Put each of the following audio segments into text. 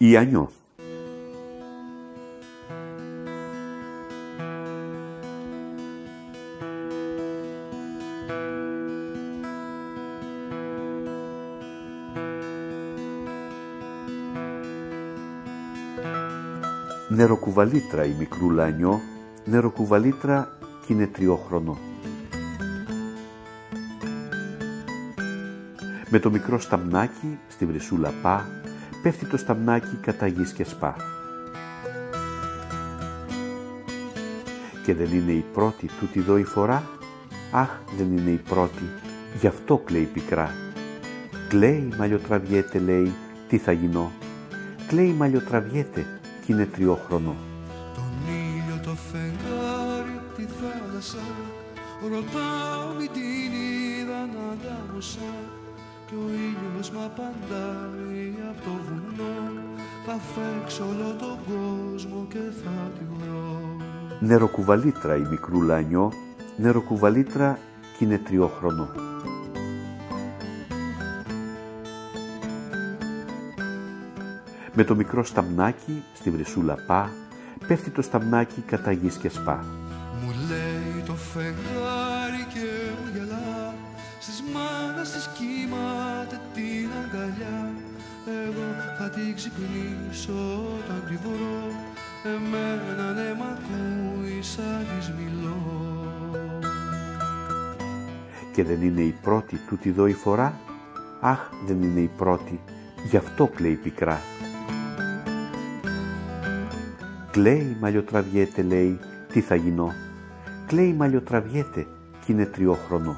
Ιαννιό. Νεροκουβαλίτρα η μικρούλα Ανιώ, νεροκουβαλίτρα κι είναι τριόχρονο. Με το μικρό σταμνάκι στη βρυσούλα πά, πέφτει το σταμνάκι κατά γης και σπά. Και δεν είναι η πρώτη τούτη εδώ η φορά, αχ δεν είναι η πρώτη, γι' αυτό κλαίει πικρά. Κλαίει μαλλιοτραβιέται λέει, τι θα γινώ. Κλαίει μαλλιοτραβιέται κι είναι τριόχρονο. Τον ήλιο το φεγγάρι τη θάλασσα Ρωτάω μη την είδα να αντάμωσα Κι ο ήλιος μ' απαντάει από το βουνό Θα φέξω όλο τον κόσμο και θα τη βρω Νεροκουβαλίτρα η μικρούλα Ανιώ, νεροκουβαλίτρα κι είναι τριόχρονο. Με το μικρό σταμνάκι στη βρυσούλα πά, πέφτει το σταμνάκι κατά γης και σπά. Μου λέει το φεγγάρι και μου γελά Στις μάνας της κύματα την αγκαλιά Εγώ θα την ξυπνήσω όταν τη βρω Εμένα ναι μ' ακούεις σαν της μιλώ Και δεν είναι η πρώτη τούτη εδώ η φορά, αχ δεν είναι η πρώτη, γι' αυτό κλαίει πικρά. Κλαίει μαλλιοτραβιέται λέει, τι θα γινώ. Κλαίει μαλλιοτραβιέται κι είναι τριόχρονο.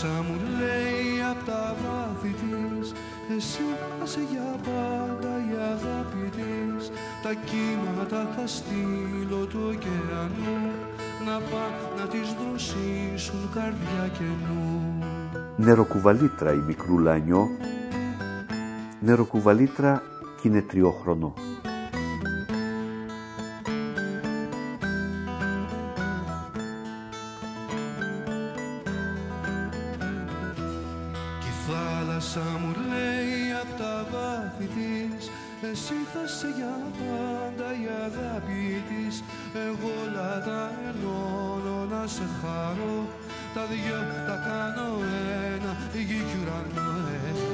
Θάλασσα μου λέει απ' τα βάθη της Εσύ θα σε για πάντα η αγάπη της. Τα κύματα θα στείλω του ωκεανού Να πά να τις δροσίσουν καρδιά καινού. Νεροκουβαλίτρα η μικρούλα Ανιώ, νεροκουβαλίτρα κι είναι τριόχρονο. Θάλασσα μου λέει απ' τα βάθη της. Εσύ θα σε για πάντα η αγάπη της. Εγώ όλα τα ενώνω να σε χαρώ Τα δυο τα κάνω ένα γη κι ουρανό ε, ε.